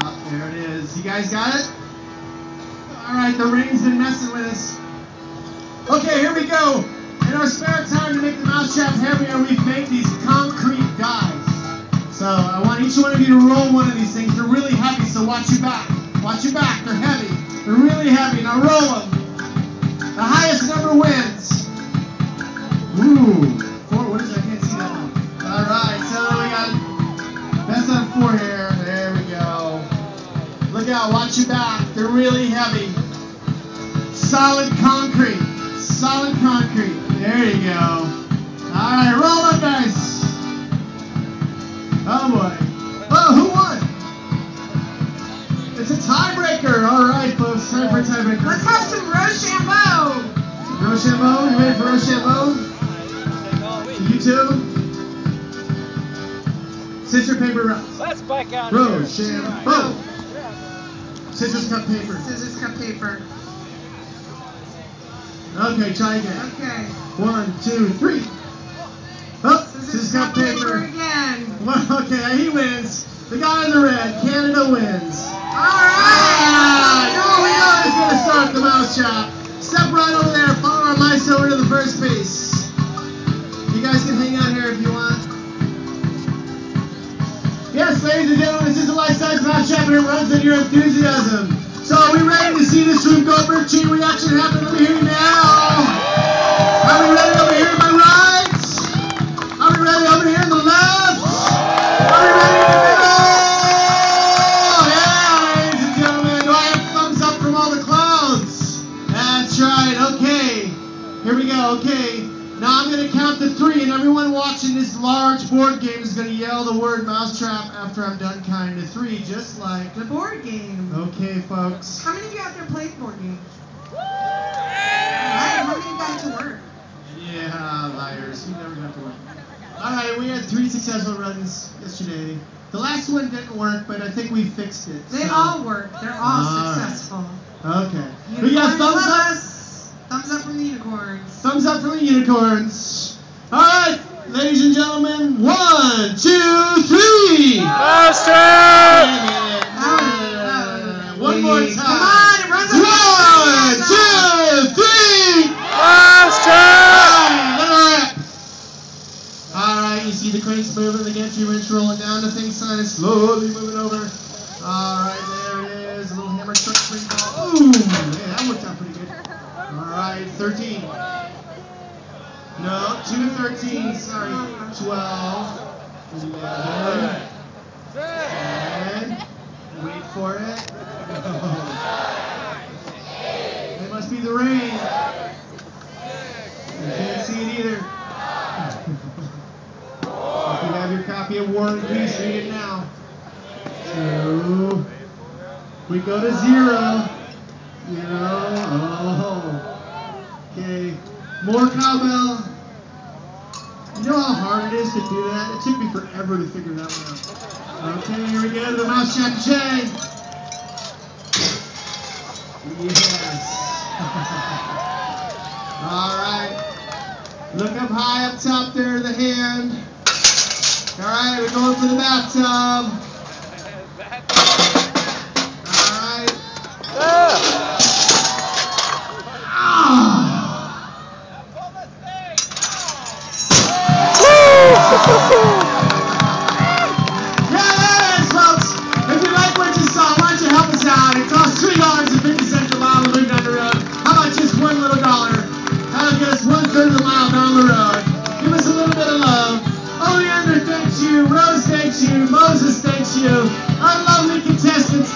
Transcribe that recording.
Uh, there it is. You guys got it? All right, the ring's been messing with us. Okay, here we go. In our spare time to make the mousetrap heavier, we've made these concrete guys. So I want each one of you to roll one of these things. They're really heavy, so watch your back. Watch your back. They're heavy. They're really heavy. Now roll them. The highest number wins. Ooh. Four. What is that? Look out. Watch your back. They're really heavy. Solid concrete. Solid concrete. There you go. All right. Roll up, guys. Oh boy. Oh, who won? It's a tiebreaker. All right, folks. Time for a tiebreaker. Let's have some Rochambeau. Rochambeau, you ready for Rochambeau? You too? Scissor, paper, rock. Let's back out Rochambeau. Scissors, cut paper. Scissors, cut paper. Okay, try again. Okay. One, two, three. Oh, Scissors, scissors, cut cut paper paper. again. Well, okay, he wins. The guy in the red, Canada wins. All Ah, right. we know gonna start the mouse trap. Step right over there, follow our mice over to the first base. You guys can hang out here if you want. Yes, ladies and gentlemen, this is a life-size trap and it runs on your enthusiasm. So are we ready to see this room go for chain reaction happen over here now? Are we ready over here to my right? Are we ready over here to the left? Are we ready in the middle? Yeah, ladies and gentlemen, do I have thumbs up from all the clowns? That's right, okay. Here we go, okay. Now I'm going to count to three, and everyone watching this large board game is going to yell the word mousetrap after I'm done counting to three, just like. The board game. Okay, folks. How many of you out there played board games? All right. How many got to work? Yeah, liars. You never got to work. All right, we had three successful runs yesterday. The last one didn't work, but I think we fixed it. They so- all work. They're all All right. successful. Okay. We got Unicorns thumbs love up. Us. Thumbs up from the unicorns. Thumbs up from the unicorns. All right, ladies and gentlemen. One, two, three. Mousetrap! Yeah. One more time. Come on, it runs One, two, three. Mousetrap! Let her rip. All right, you see the cranes moving, the gantry winch rolling down, the thing sign is slowly moving over. All right, there it is. A little hammer truck spring ball. Ooh, yeah, that worked out pretty good. All right, 13. No, 2 13, sorry. 12. 11. 10. Wait for it. It must be the rain. You can't see it either. if you have your copy of War and Peace, read it now. Two. We go to zero. Zero. Oh. More cowbell. You know how hard it is to do that? It took me forever to figure that one out. Okay, here we go. The mouse trap chain. Yes. All right. Look up high up top there, the hand. All right, we're going for the bathtub. Yeah, folks. If you like what you saw, why don't you help us out? It costs three dollars and fifty cents a mile to move down the road. How about just one little dollar? That'll get us one third of the mile down the road. Give us a little bit of love. You. Rose thanks you. Moses thanks you. Our lovely contestant.